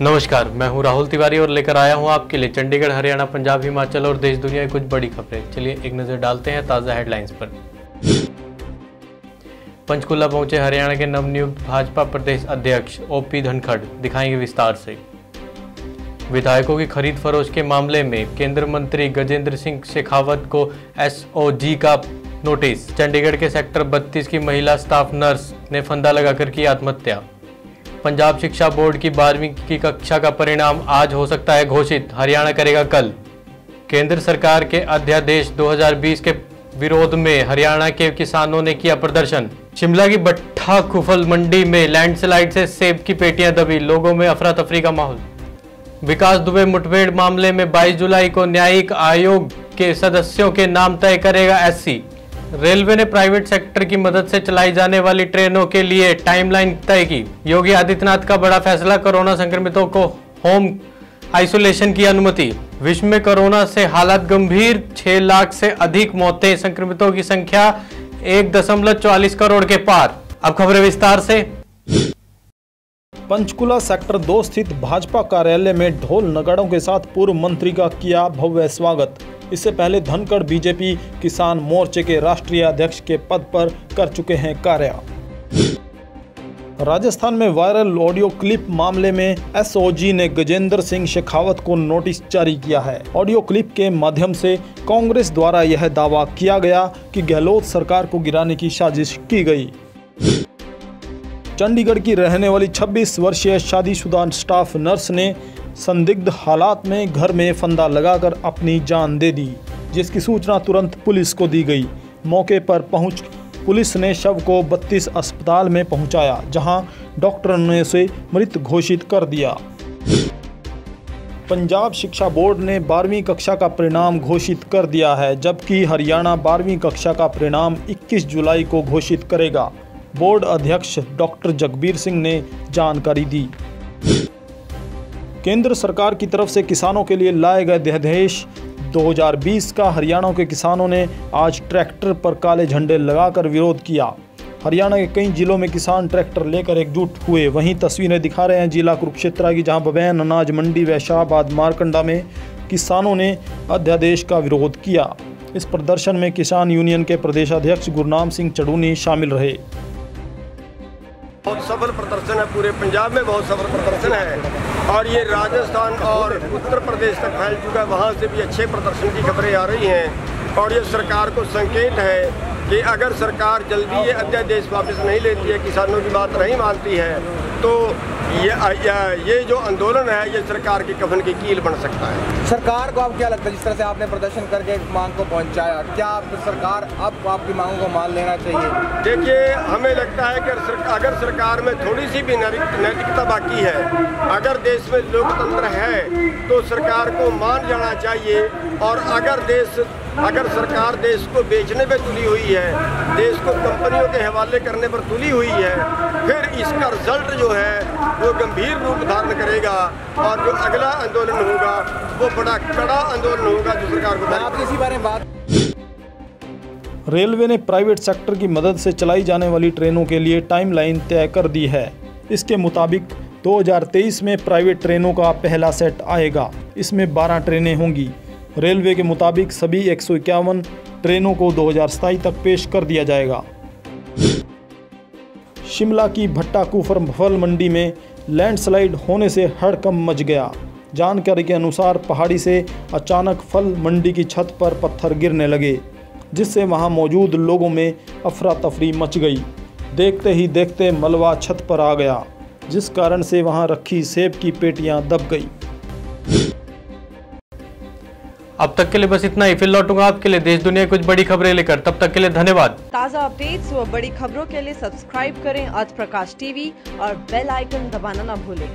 नमस्कार, मैं हूँ राहुल तिवारी और लेकर आया हूँ आपके लिए चंडीगढ़, हरियाणा, पंजाब, हिमाचल और देश, दुनिया की कुछ बड़ी खबरें। चलिए एक नज़र डालते हैं ताज़ा हेडलाइंस पर। पंचकुला पहुँचे हरियाणा के नवनियुक्त भाजपा प्रदेश अध्यक्ष ओपी धनखड़, दिखाएँगे विस्तार से। विधायकों की खरीद फरोश के मामले में केंद्र मंत्री गजेंद्र सिंह शेखावत को एसओजी का नोटिस। चंडीगढ़ के सेक्टर 32 की महिला स्टाफ नर्स ने फंदा लगाकर की आत्महत्या। पंजाब शिक्षा बोर्ड की बारहवीं की कक्षा का परिणाम आज हो सकता है घोषित। हरियाणा करेगा कल। केंद्र सरकार के अध्यादेश 2020 के विरोध में हरियाणा के किसानों ने किया प्रदर्शन। शिमला की बट्ठा खुफल मंडी में लैंडस्लाइड से सेब की पेटियाँ दबी। लोगों में अफरा तफरी का माहौल। विकास दुबे मुठभेड़ मामले में 22 जुलाई को न्यायिक आयोग के सदस्यों के नाम तय करेगा एससी। रेलवे ने प्राइवेट सेक्टर की मदद से चलाई जाने वाली ट्रेनों के लिए टाइमलाइन तय की। योगी आदित्यनाथ का बड़ा फैसला कोरोना संक्रमितों को होम आइसोलेशन की अनुमति। विश्व में कोरोना से हालात गंभीर 6 लाख से अधिक मौतें, संक्रमितों की संख्या एक दशमलव चौवालीस करोड़ के पार। अब खबरें विस्तार से। पंचकुला सेक्टर दो स्थित भाजपा कार्यालय में ढोल नगाड़ों के साथ पूर्व मंत्री का किया भव्य स्वागत। इससे पहले धनखड़ बीजेपी किसान मोर्चे के राष्ट्रीय अध्यक्ष के पद पर कर चुके हैं कार्य। राजस्थान में वायरल ऑडियो क्लिप मामले में एसओजी ने गजेंद्र सिंह शेखावत को नोटिस जारी किया है। ऑडियो क्लिप के माध्यम से कांग्रेस द्वारा यह दावा किया गया कि गहलोत सरकार को गिराने की साजिश की गई। चंडीगढ़ की रहने वाली 26 वर्षीय शादीशुदा स्टाफ नर्स ने संदिग्ध हालात में घर में फंदा लगाकर अपनी जान दे दी, जिसकी सूचना तुरंत पुलिस को दी गई। मौके पर पहुँच पुलिस ने शव को 32 अस्पताल में पहुँचाया, जहाँ डॉक्टर ने उसे मृत घोषित कर दिया। पंजाब शिक्षा बोर्ड ने बारहवीं कक्षा का परिणाम घोषित कर दिया है, जबकि हरियाणा बारहवीं कक्षा का परिणाम 21 जुलाई को घोषित करेगा। बोर्ड अध्यक्ष डॉक्टर जगबीर सिंह ने जानकारी दी। केंद्र सरकार की तरफ़ से किसानों के लिए लाए गए अध्यादेश। 2020 का हरियाणा के किसानों ने आज ट्रैक्टर पर काले झंडे लगाकर विरोध किया। हरियाणा के कई जिलों में किसान ट्रैक्टर लेकर एकजुट हुए। वहीं तस्वीरें दिखा रहे हैं जिला कुरुक्षेत्रा की, जहाँ बबैन, अनाज मंडी व शाहबाद मारकंडा में किसानों ने अध्यादेश का विरोध किया। इस प्रदर्शन में किसान यूनियन के प्रदेशाध्यक्ष गुरनाम सिंह चड़ूनी शामिल रहे। बहुत सफल प्रदर्शन है, पूरे पंजाब में बहुत सफल प्रदर्शन है। और ये राजस्थान और उत्तर प्रदेश तक फैल चुका है, वहाँ से भी अच्छे प्रदर्शन की खबरें आ रही हैं। और ये सरकार को संकेत है कि अगर सरकार जल्दी ये अध्यादेश वापस नहीं लेती है, किसानों की बात नहीं मानती है तो ये ये जो आंदोलन है ये सरकार की कफन की कील बन सकता है। सरकार को अब क्या लगता है जिस तरह से आपने प्रदर्शन करके मांग को पहुँचाया क्या आप सरकार अब आपकी मांगों को मान लेना चाहिए? देखिए हमें लगता है कि अगर सरकार में थोड़ी सी भी नैतिकता बाकी है अगर देश में लोकतंत्र है तो सरकार को मान जाना चाहिए। और अगर देश अगर सरकार देश को बेचने पर तुली हुई है देश को कंपनियों के हवाले करने पर तुली हुई है फिर इसका रिज़ल्ट जो है वो गंभीर रूप धारण करेगा और जो अगला आंदोलन होगा वो बड़ा कड़ा आंदोलन होगा जो सरकार को आप इसी बारे में बात रेलवे ने प्राइवेट सेक्टर की मदद से चलाई जाने वाली ट्रेनों के लिए टाइमलाइन तय कर दी है। इसके मुताबिक 2023 में प्राइवेट ट्रेनों का पहला सेट आएगा। इसमें 12 ट्रेनें होंगी। रेलवे के मुताबिक सभी एक सौ इक्यावन ट्रेनों को दो हज़ार सताईस तक पेश कर दिया जाएगा। शिमला की भट्टा कुफर फल मंडी में लैंडस्लाइड होने से हड़कम मच गया। जानकारी के अनुसार पहाड़ी से अचानक फल मंडी की छत पर पत्थर गिरने लगे, जिससे वहाँ मौजूद लोगों में अफरा तफरी मच गई। देखते ही देखते मलबा छत पर आ गया, जिस कारण से वहाँ रखी सेब की पेटियाँ दब गई। अब तक के लिए बस इतना ही। फिर लौटूँगा आपके लिए देश, दुनिया कुछ बड़ी खबरें लेकर। तब तक के लिए धन्यवाद। ताज़ा अपडेट्स व बड़ी खबरों के लिए सब्सक्राइब करें आज प्रकाश टीवी और बेल आइकन दबाना न भूलें।